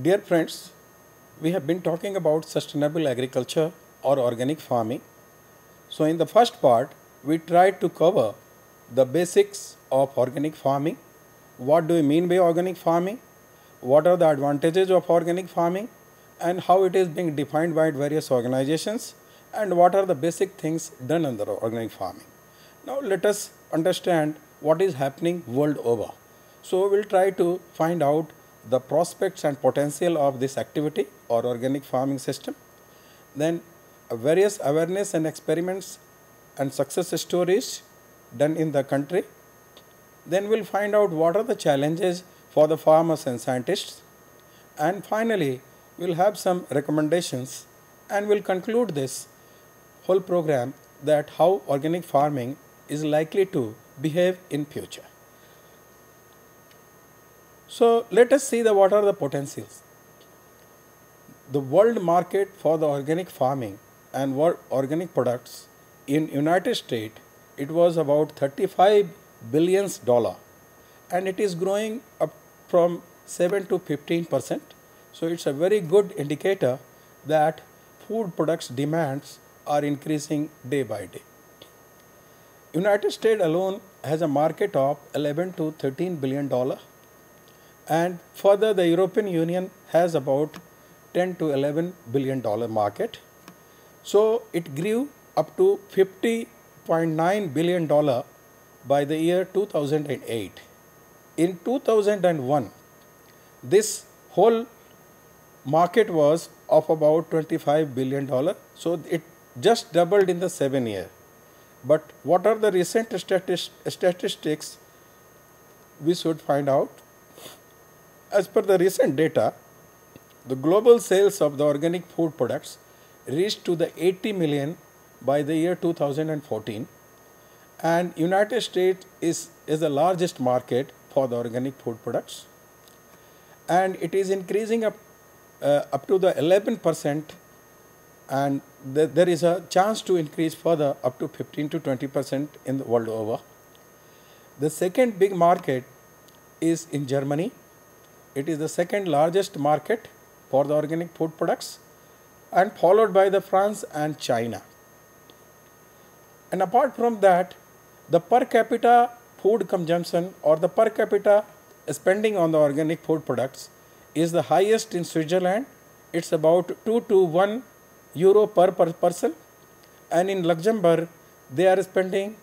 Dear friends, we have been talking about sustainable agriculture or organic farming. So, in the first part, we tried to cover the basics of organic farming. What do we mean by organic farming? What are the advantages of organic farming? And how it is being defined by various organizations? And what are the basic things done under organic farming? Now, let us understand what is happening world over. So, we will try to find out the prospects and potential of this activity or organic farming system. Then various awareness and experiments and success stories done in the country. Then we'll find out what are the challenges for the farmers and scientists. And finally, we'll have some recommendations and we'll conclude this whole program that how organic farming is likely to behave in future. So let us see the what are the potentials. The world market for the organic farming and organic products in United States it was about 35 billions dollar and it is growing up from 7 to 15 percent. So it's a very good indicator that food products demands are increasing day by day. United States alone has a market of 11 to 13 billion dollar and further the European Union has about 10 to 11 billion dollar market. So it grew up to 50.9 billion dollar by the year 2008. In 2001 this whole market was of about 25 billion dollar so it just doubled in the 7 year but what are the recent statistics we should find out as per the recent data, the global sales of the organic food products reached to the 80 million by the year 2014 and United States is, is the largest market for the organic food products and it is increasing up, uh, up to the 11 percent and th there is a chance to increase further up to 15 to 20 percent in the world over. The second big market is in Germany it is the second largest market for the organic food products and followed by the France and China. And apart from that, the per capita food consumption or the per capita spending on the organic food products is the highest in Switzerland. It's about 2 to 1 euro per, per person and in Luxembourg they are spending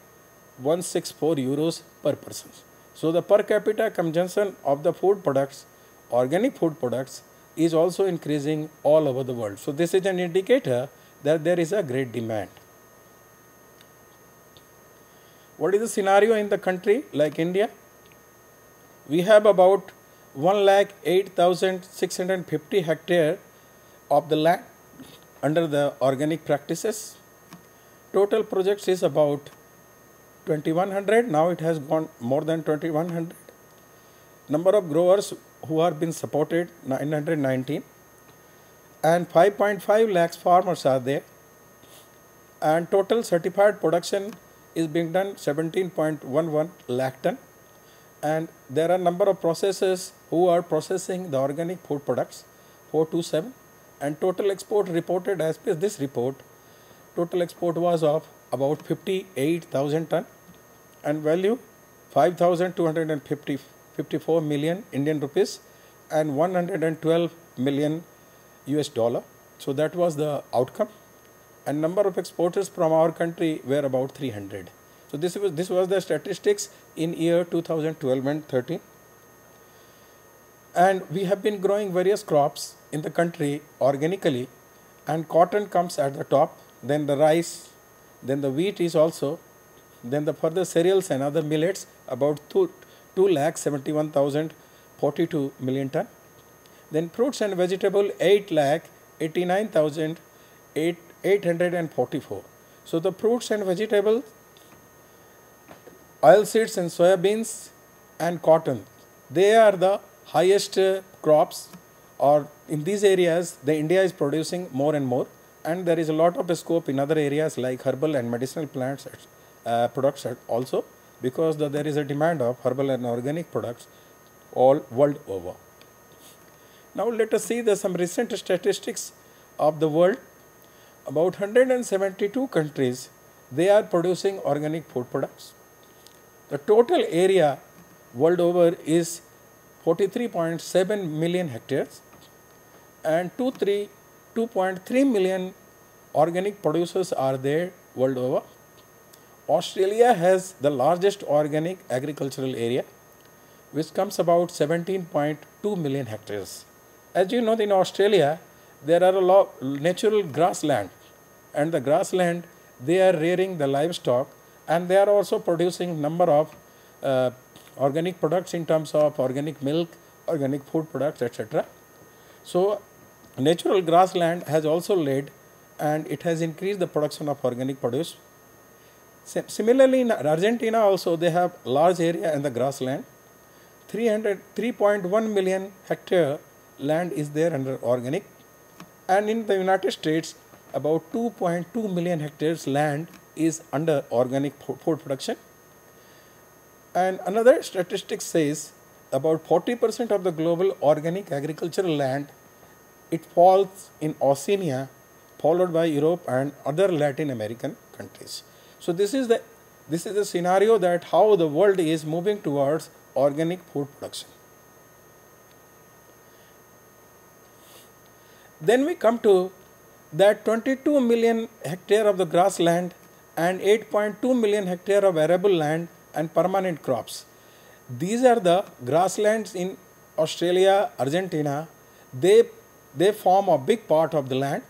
164 euros per person. So the per capita consumption of the food products organic food products is also increasing all over the world. So this is an indicator that there is a great demand. What is the scenario in the country like India? We have about 1 lakh 8650 hectare of the land under the organic practices. Total projects is about 2100 now it has gone more than 2100 number of growers who are being supported 919 and 5.5 lakhs farmers are there. And total certified production is being done 17.11 lakh ton. And there are number of processors who are processing the organic food products 427 and total export reported as per this report total export was of about 58,000 ton. And value 5,250 54 million Indian rupees and 112 million US dollar. So that was the outcome. And number of exporters from our country were about 300. So this was this was the statistics in year 2012 and 13. And we have been growing various crops in the country organically and cotton comes at the top, then the rice, then the wheat is also, then the further cereals and other millets about two, 2 lakh 71,042 million ton. Then fruits and vegetable 8 lakh 89,844. So the fruits and vegetables, oil seeds and soybeans and cotton, they are the highest uh, crops or in these areas the India is producing more and more and there is a lot of scope in other areas like herbal and medicinal plants uh, products also because the, there is a demand of herbal and organic products all world over. Now let us see the some recent statistics of the world. About 172 countries, they are producing organic food products. The total area world over is 43.7 million hectares and 2.3 million organic producers are there world over. Australia has the largest organic agricultural area which comes about 17.2 million hectares. As you know in Australia there are a lot of natural grassland and the grassland they are rearing the livestock and they are also producing number of uh, organic products in terms of organic milk, organic food products etc. So natural grassland has also led and it has increased the production of organic produce. Similarly in Argentina also they have large area in the grassland. 300, 3.1 million hectare land is there under organic and in the United States about 2.2 million hectares land is under organic food production. And another statistic says about 40% of the global organic agricultural land it falls in Oceania followed by Europe and other Latin American countries. So this is the this is the scenario that how the world is moving towards organic food production. Then we come to that 22 million hectare of the grassland and 8.2 million hectare of arable land and permanent crops. These are the grasslands in Australia, Argentina. They, they form a big part of the land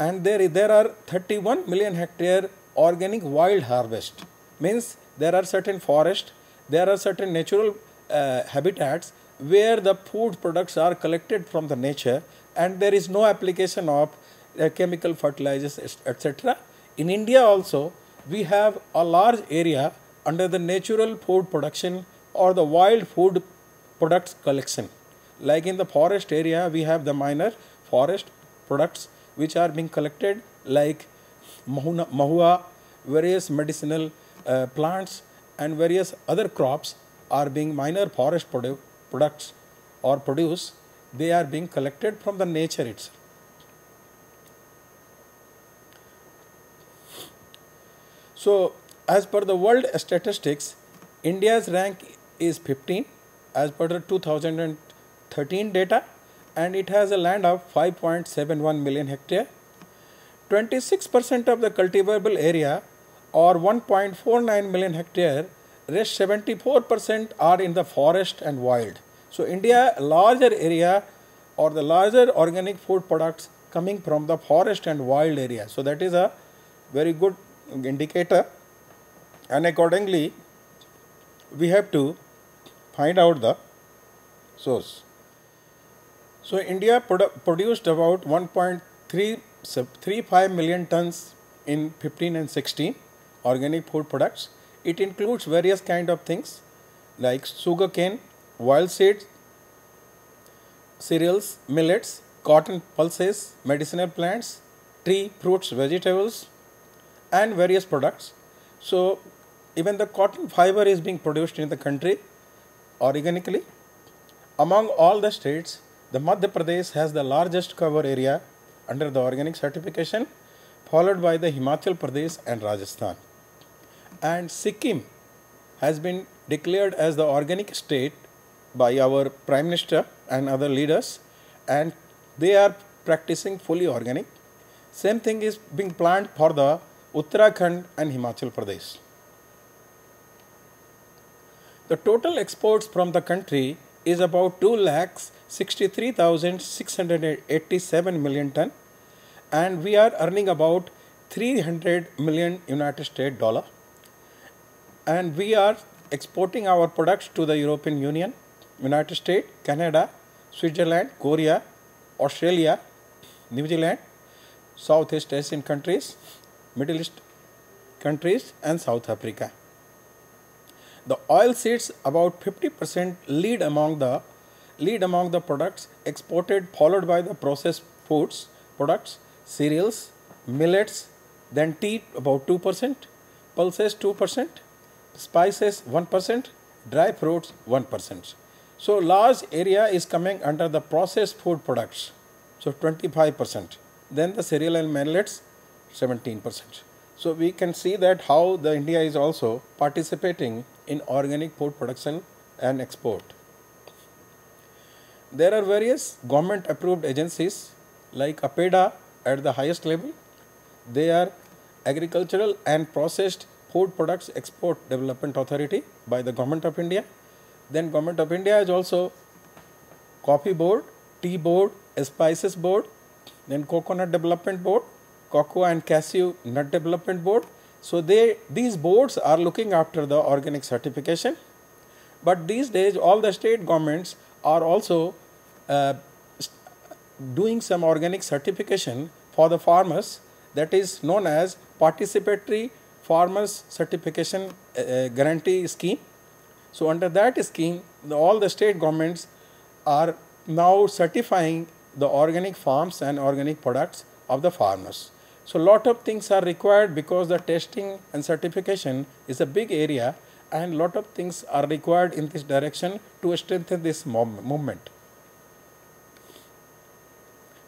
and there, there are 31 million hectare organic wild harvest. Means there are certain forest, there are certain natural uh, habitats where the food products are collected from the nature and there is no application of uh, chemical fertilizers, etc. In India also, we have a large area under the natural food production or the wild food products collection. Like in the forest area, we have the minor forest products which are being collected like mahua, various medicinal uh, plants and various other crops are being minor forest produ products or produce. They are being collected from the nature itself. So, as per the world statistics, India's rank is 15 as per the 2013 data and it has a land of 5.71 million hectare. 26% of the cultivable area or 1.49 million hectare, rest 74% are in the forest and wild. So India larger area or the larger organic food products coming from the forest and wild area. So that is a very good indicator and accordingly we have to find out the source. So India produ produced about 1.35 million tons in 15 and 16 organic food products. It includes various kind of things like sugarcane, wild seeds, cereals, millets, cotton pulses, medicinal plants, tree, fruits, vegetables, and various products. So even the cotton fiber is being produced in the country organically. Among all the states, the Madhya Pradesh has the largest cover area under the organic certification, followed by the Himachal Pradesh and Rajasthan. And Sikkim has been declared as the organic state by our Prime Minister and other leaders, and they are practicing fully organic. Same thing is being planned for the Uttarakhand and Himachal Pradesh. The total exports from the country is about 2 lakhs 63,687 million ton and we are earning about 300 million United States dollar and we are exporting our products to the European Union, United States, Canada, Switzerland, Korea, Australia, New Zealand, Southeast Asian countries, Middle East countries and South Africa. The oil seeds about 50% lead among the lead among the products exported followed by the processed foods products, cereals, millets, then tea about 2%, pulses 2%, spices 1%, dry fruits 1%. So large area is coming under the processed food products, so 25%. Then the cereal and millets, 17%. So we can see that how the India is also participating in organic food production and export. There are various government approved agencies like APEDA at the highest level. They are Agricultural and Processed Food Products Export Development Authority by the Government of India. Then Government of India is also Coffee Board, Tea Board, Spices Board, then Coconut Development Board, Cocoa and Cashew Nut Development Board. So they these boards are looking after the organic certification. But these days all the state governments are also uh, doing some organic certification for the farmers that is known as participatory farmers certification uh, uh, guarantee scheme. So under that scheme, the, all the state governments are now certifying the organic farms and organic products of the farmers. So lot of things are required because the testing and certification is a big area and lot of things are required in this direction to strengthen this movement.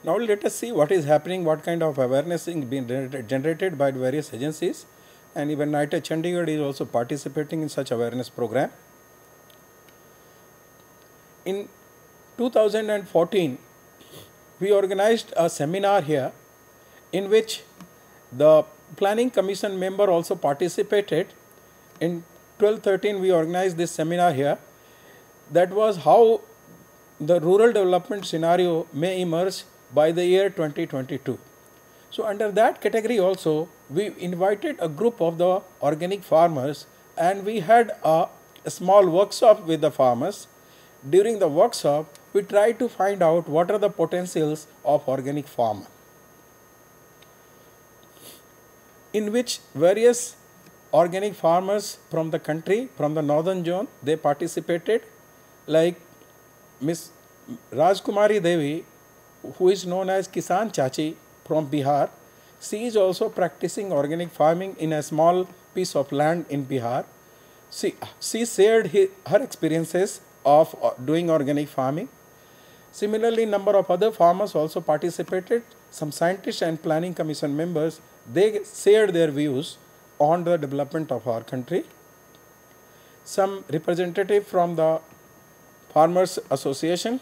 Now let us see what is happening, what kind of awareness is being generated by various agencies and even NITTTR Chandigarh is also participating in such awareness program. In 2014, we organized a seminar here in which the planning commission member also participated. In 1213 we organized this seminar here. That was how the rural development scenario may emerge by the year 2022. So under that category also we invited a group of the organic farmers and we had a, a small workshop with the farmers. During the workshop we tried to find out what are the potentials of organic farm in which various organic farmers from the country from the northern zone they participated like miss rajkumari devi who is known as kisan chachi from bihar she is also practicing organic farming in a small piece of land in bihar she, she shared his, her experiences of uh, doing organic farming Similarly, number of other farmers also participated. Some scientists and planning commission members, they shared their views on the development of our country. Some representative from the Farmers Association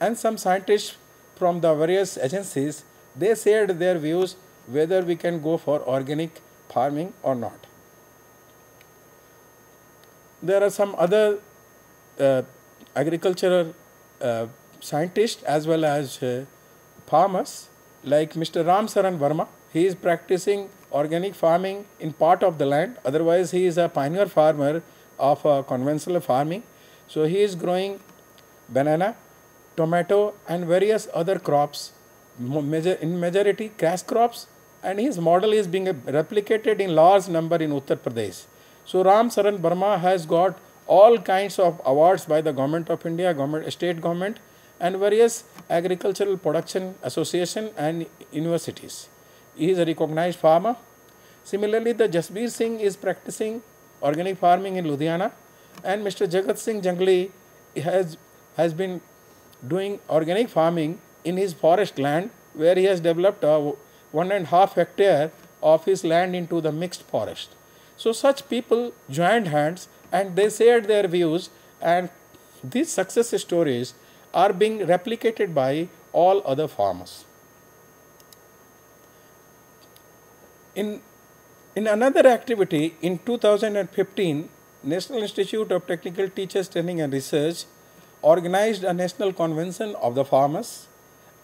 and some scientists from the various agencies, they shared their views whether we can go for organic farming or not. There are some other uh, agricultural uh, scientists as well as uh, farmers like Mr. Ram Saran Verma. He is practicing organic farming in part of the land. Otherwise, he is a pioneer farmer of uh, conventional farming. So he is growing banana, tomato and various other crops, major, in majority cash crops and his model is being replicated in large number in Uttar Pradesh. So Ram Saran Verma has got all kinds of awards by the government of India, government, state government and various agricultural production association and universities. He is a recognized farmer. Similarly, the Jasbir Singh is practicing organic farming in Ludhiana and Mr. Jagat Singh Jangli has, has been doing organic farming in his forest land where he has developed a one and a half hectare of his land into the mixed forest. So such people joined hands and they shared their views and these success stories are being replicated by all other farmers. In, in another activity, in 2015, National Institute of Technical Teachers Training and Research organized a national convention of the farmers.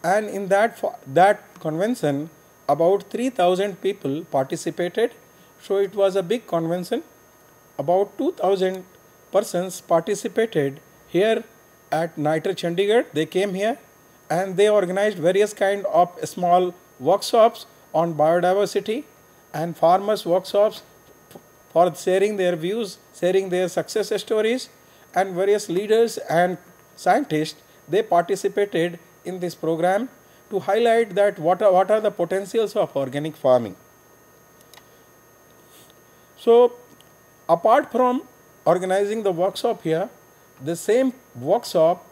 And in that, that convention about 3000 people participated. So it was a big convention. About 2000 persons participated here at NITTTR Chandigarh. They came here and they organized various kind of small workshops on biodiversity and farmers workshops for sharing their views, sharing their success stories and various leaders and scientists, they participated in this program to highlight that what are, what are the potentials of organic farming. So apart from organizing the workshop here, the same workshop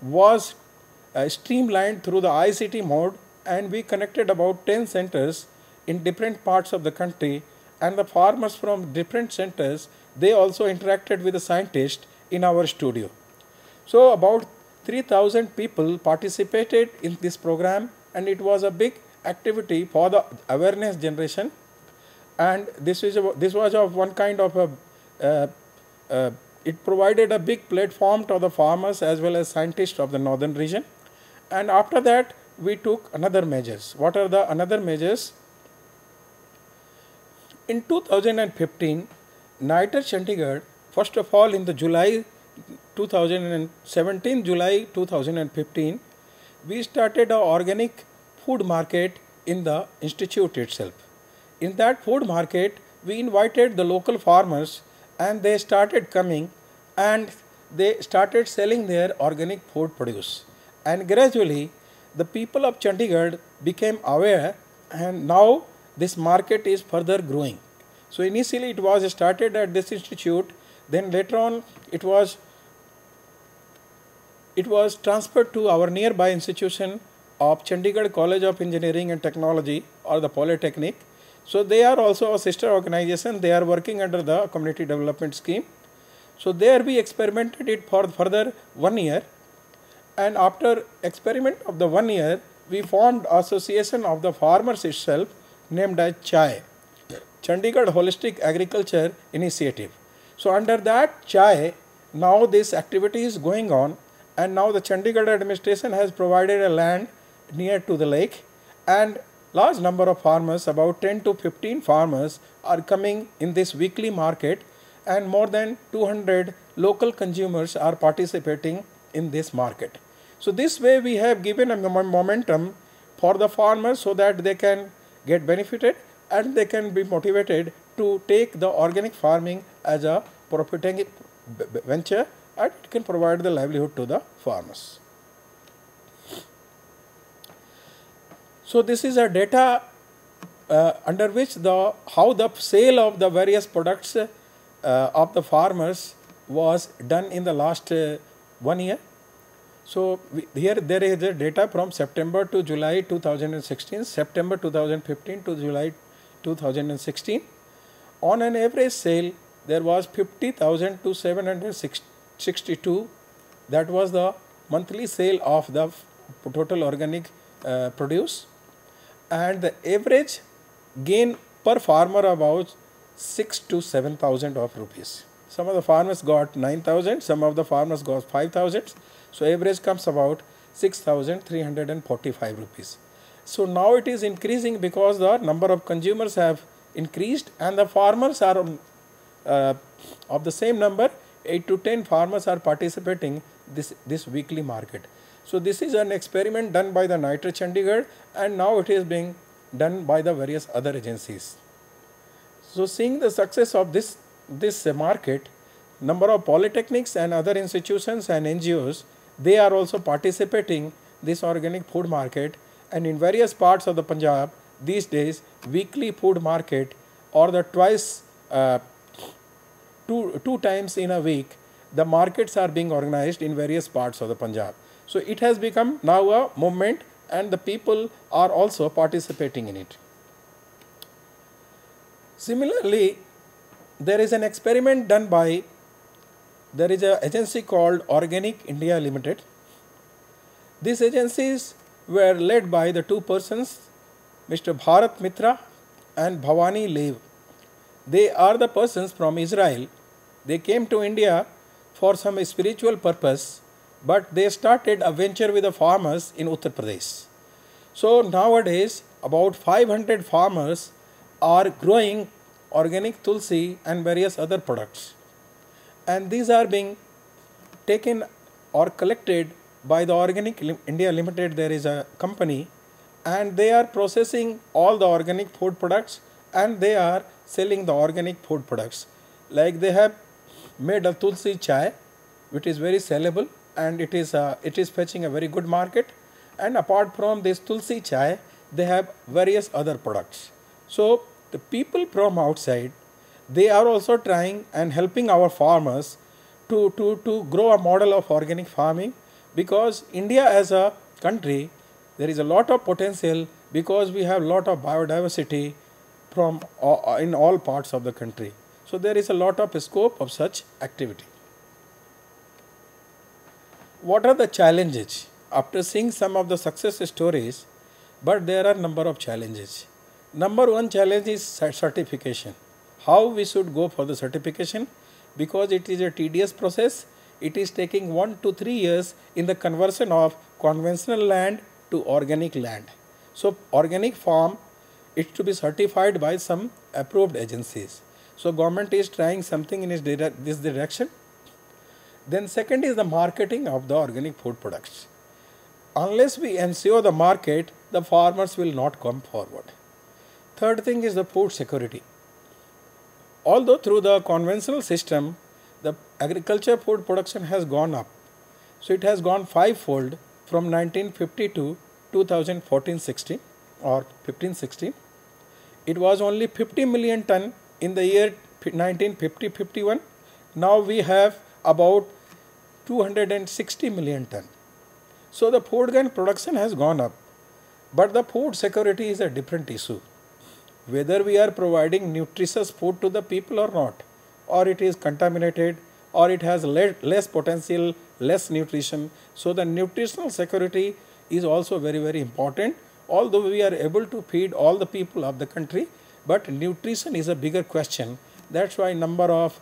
was uh, streamlined through the ICT mode and we connected about 10 centers in different parts of the country and the farmers from different centers they also interacted with the scientists in our studio. So about 3000 people participated in this program and it was a big activity for the awareness generation. And this is a, this was of one kind of a uh, uh, it provided a big platform to the farmers as well as scientists of the northern region. And after that we took another measures. What are the another measures? In 2015 NITTTR Chandigarh first of all in the July 2017 July 2015 we started a organic food market in the institute itself. In that food market we invited the local farmers and they started coming and they started selling their organic food produce. And gradually the people of Chandigarh became aware and now this market is further growing. So initially it was started at this institute then later on it was it was transferred to our nearby institution of Chandigarh College of Engineering and Technology or the Polytechnic so they are also a sister organization. They are working under the community development scheme. So there we experimented it for further one year. And after experiment of the one year, we formed association of the farmers itself named as CHAI, Chandigarh Holistic Agriculture Initiative. So under that CHAI, now this activity is going on and now the Chandigarh administration has provided a land near to the lake and large number of farmers, about 10 to 15 farmers are coming in this weekly market and more than 200 local consumers are participating in this market. So this way we have given a momentum for the farmers so that they can get benefited and they can be motivated to take the organic farming as a profiting venture and it can provide the livelihood to the farmers. So this is a data uh, under which the how the sale of the various products uh, of the farmers was done in the last uh, one year. So we, here there is a data from September to July 2016, September 2015 to July 2016. On an average sale, there was 50,000 to 762. That was the monthly sale of the total organic uh, produce. And the average gain per farmer about 6 to 7000 of rupees. Some of the farmers got 9000 some of the farmers got 5000 so average comes about 6345 rupees. So now it is increasing because the number of consumers have increased and the farmers are uh, of the same number 8 to 10 farmers are participating this this weekly market so this is an experiment done by the NITTTR Chandigarh and now it is being done by the various other agencies. So seeing the success of this, this market, number of polytechnics and other institutions and NGOs, they are also participating this organic food market and in various parts of the Punjab these days weekly food market or the twice uh, two, two times in a week the markets are being organized in various parts of the Punjab. So it has become now a movement and the people are also participating in it. Similarly, there is an experiment done by, there is an agency called Organic India Limited. These agencies were led by the two persons, Mr. Bharat Mitra and Bhavani Lev. They are the persons from Israel. They came to India for some spiritual purpose but they started a venture with the farmers in Uttar Pradesh. So nowadays about 500 farmers are growing organic tulsi and various other products and these are being taken or collected by the Organic India Limited there is a company and they are processing all the organic food products and they are selling the organic food products like they have made a tulsi chai which is very sellable and it is uh, it is fetching a very good market and apart from this tulsi chai they have various other products so the people from outside they are also trying and helping our farmers to, to, to grow a model of organic farming because India as a country, there is a lot of potential because we have a lot of biodiversity from uh, in all parts of the country. So there is a lot of scope of such activity. What are the challenges? After seeing some of the success stories, but there are number of challenges. Number one challenge is certification. How we should go for the certification? Because it is a tedious process. It is taking one to three years in the conversion of conventional land to organic land. So organic farm is to be certified by some approved agencies. So government is trying something in this direction. Then second is the marketing of the organic food products. Unless we ensure the market, the farmers will not come forward. Third thing is the food security. Although through the conventional system, the agriculture food production has gone up. So it has gone fivefold from 1950 to 2014-16 or 15-16. It was only 50 million ton in the year 1950-51. Now we have about 260 million ton. So the food grain production has gone up. But the food security is a different issue. Whether we are providing nutritious food to the people or not, or it is contaminated, or it has less potential, less nutrition. So the nutritional security is also very, very important. Although we are able to feed all the people of the country, but nutrition is a bigger question. That's why number of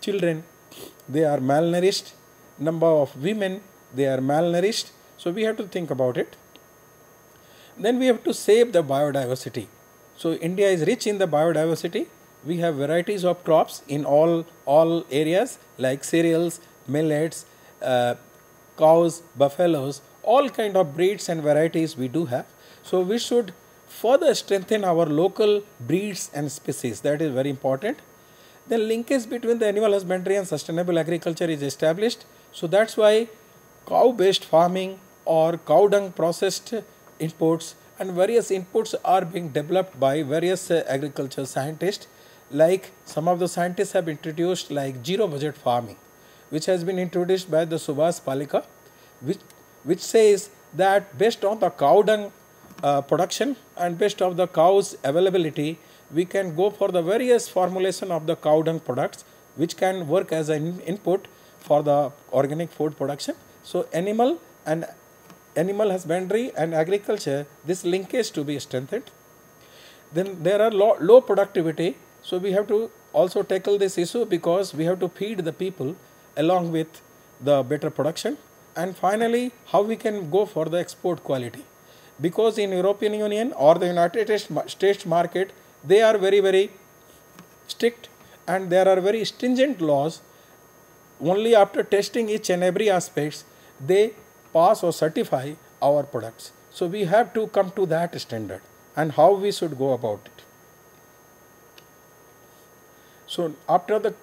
children, they are malnourished. Number of women they are malnourished. So we have to think about it. Then we have to save the biodiversity. So india is rich in the biodiversity. We have varieties of crops in all all areas like cereals millets uh, cows buffaloes all kind of breeds and varieties we do have. So we should further strengthen our local breeds and species. That is very important. The linkage between the animal husbandry and sustainable agriculture is established. So that's why cow-based farming or cow dung processed inputs and various inputs are being developed by various uh, agriculture scientists. Like some of the scientists have introduced like zero budget farming which has been introduced by the Subhash Palekar which, which says that based on the cow dung uh, production and based on the cow's availability we can go for the various formulation of the cow dung products which can work as an input for the organic food production. So animal and animal husbandry and agriculture, this linkage to be strengthened. Then there are low, low productivity. So we have to also tackle this issue because we have to feed the people along with the better production. And finally, how we can go for the export quality. Because in European Union or the United States market, they are very, very strict and there are very stringent laws only after testing each and every aspects they pass or certify our products. So we have to come to that standard and how we should go about it. So after the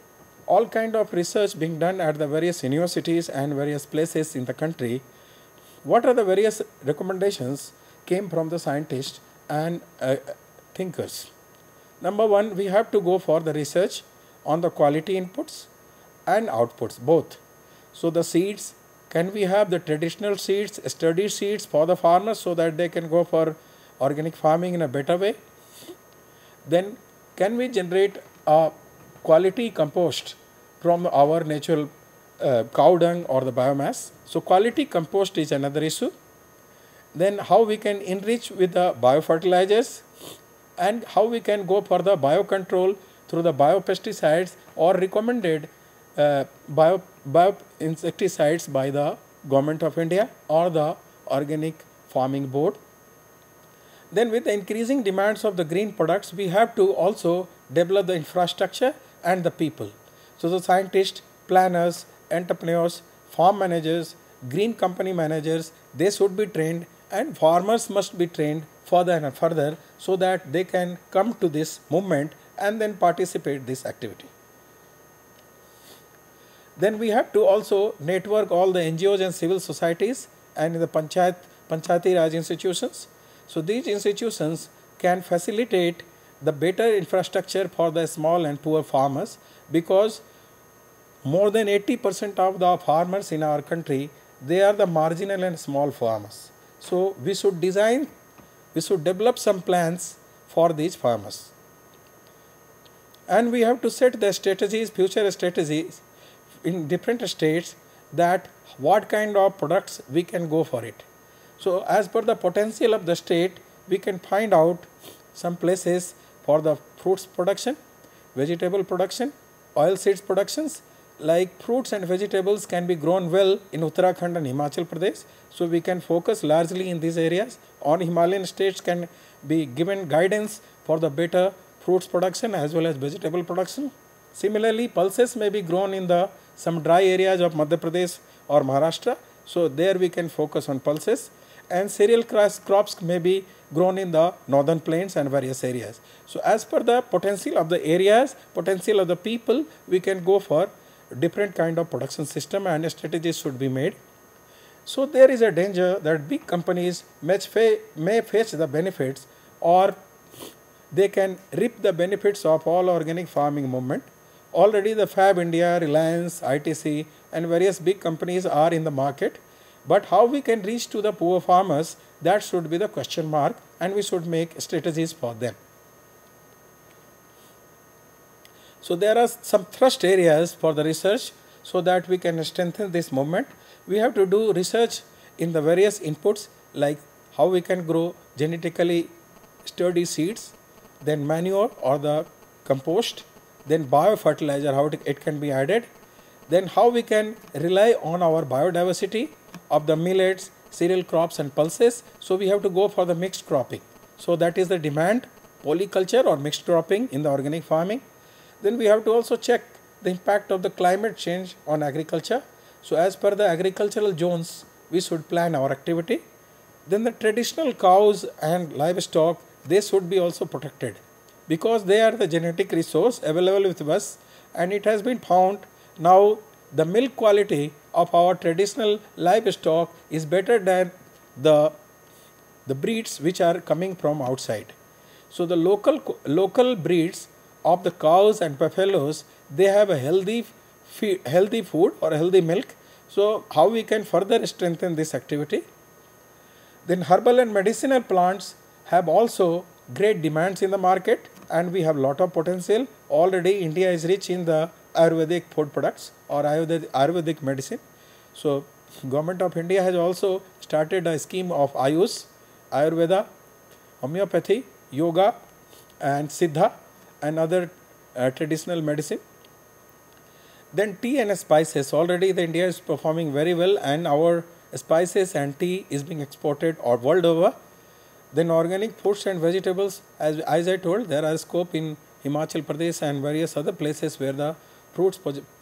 all kind of research being done at the various universities and various places in the country, what are the various recommendations came from the scientists and uh, thinkers. Number one, we have to go for the research on the quality inputs and outputs both. So the seeds, can we have the traditional seeds, sturdy seeds for the farmers so that they can go for organic farming in a better way? Then can we generate a quality compost from our natural uh, cow dung or the biomass? So quality compost is another issue. Then how we can enrich with the biofertilizers and how we can go for the biocontrol through the biopesticides or recommended uh, bio, bio insecticides by the government of India or the organic farming board. Then with the increasing demands of the green products, we have to also develop the infrastructure and the people. So the scientists, planners, entrepreneurs, farm managers, green company managers, they should be trained and farmers must be trained further and further so that they can come to this movement and then participate this activity. Then we have to also network all the NGOs and civil societies and the Panchayat, Panchayati Raj institutions. So these institutions can facilitate the better infrastructure for the small and poor farmers because more than 80% of the farmers in our country, they are the marginal and small farmers. So we should design, we should develop some plans for these farmers. And we have to set the strategies, future strategies in different states that what kind of products we can go for it. So as per the potential of the state, we can find out some places for the fruits production, vegetable production, oil seeds productions, like fruits and vegetables can be grown well in Uttarakhand and Himachal Pradesh. So we can focus largely in these areas. On Himalayan states can be given guidance for the better fruits production as well as vegetable production. Similarly, pulses may be grown in the some dry areas of Madhya Pradesh or Maharashtra. So there we can focus on pulses and cereal crops may be grown in the northern plains and various areas. So as per the potential of the areas, potential of the people, we can go for different kind of production system and strategies should be made. So there is a danger that big companies may, may fetch the benefits or they can reap the benefits of all organic farming movement. Already the Fab India, Reliance, ITC and various big companies are in the market. But how we can reach to the poor farmers, that should be the question mark and we should make strategies for them. So there are some thrust areas for the research so that we can strengthen this movement. We have to do research in the various inputs like how we can grow genetically sturdy seeds, then manure or the compost, then biofertilizer, how it can be added, then how we can rely on our biodiversity of the millets, cereal crops and pulses. So we have to go for the mixed cropping. So that is the demand, polyculture or mixed cropping in the organic farming. Then we have to also check the impact of the climate change on agriculture. So as per the agricultural zones, we should plan our activity. Then the traditional cows and livestock, they should be also protected because they are the genetic resource available with us and it has been found now the milk quality of our traditional livestock is better than the the breeds which are coming from outside so the local local breeds of the cows and buffaloes they have a healthy healthy food or healthy milk. So how we can further strengthen this activity? Then herbal and medicinal plants have also great demands in the market and we have lot of potential. Already india is rich in the ayurvedic food products or ayurvedic, ayurvedic medicine. So government of india has also started a scheme of ayush ayurveda homeopathy yoga and siddha and other uh, traditional medicine. Then tea and spices. Already the India is performing very well and our spices and tea is being exported all world over. Then organic fruits and vegetables, as, as I told, there are scope in Himachal Pradesh and various other places where the fruits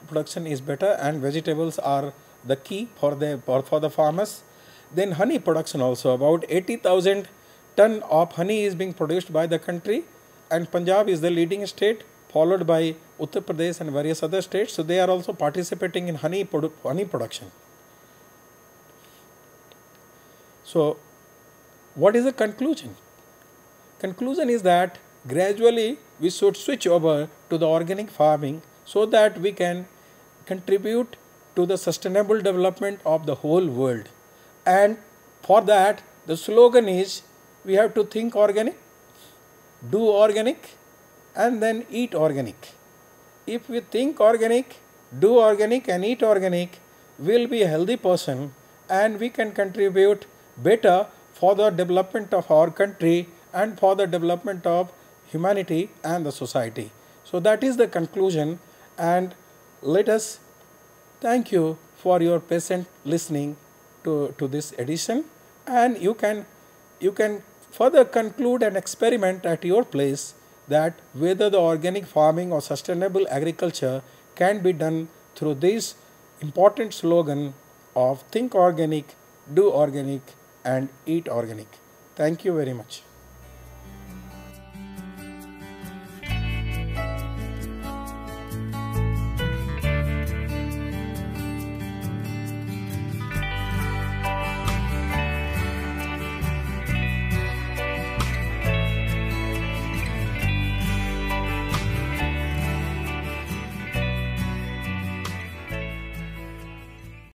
production is better and vegetables are the key for the, for, for the farmers. Then honey production also, about 80,000 ton of honey is being produced by the country and Punjab is the leading state followed by Uttar Pradesh and various other states. So they are also participating in honey, produ honey production. So what is the conclusion? Conclusion is that gradually we should switch over to the organic farming so that we can contribute to the sustainable development of the whole world. And for that the slogan is we have to think organic do organic and then eat organic. If we think organic, do organic and eat organic, we'll be a healthy person and we can contribute better for the development of our country and for the development of humanity and the society. So that is the conclusion and let us thank you for your patient listening to, to this edition and you can you can further conclude an experiment at your place that whether the organic farming or sustainable agriculture can be done through this important slogan of think organic, do organic and eat organic. Thank you very much.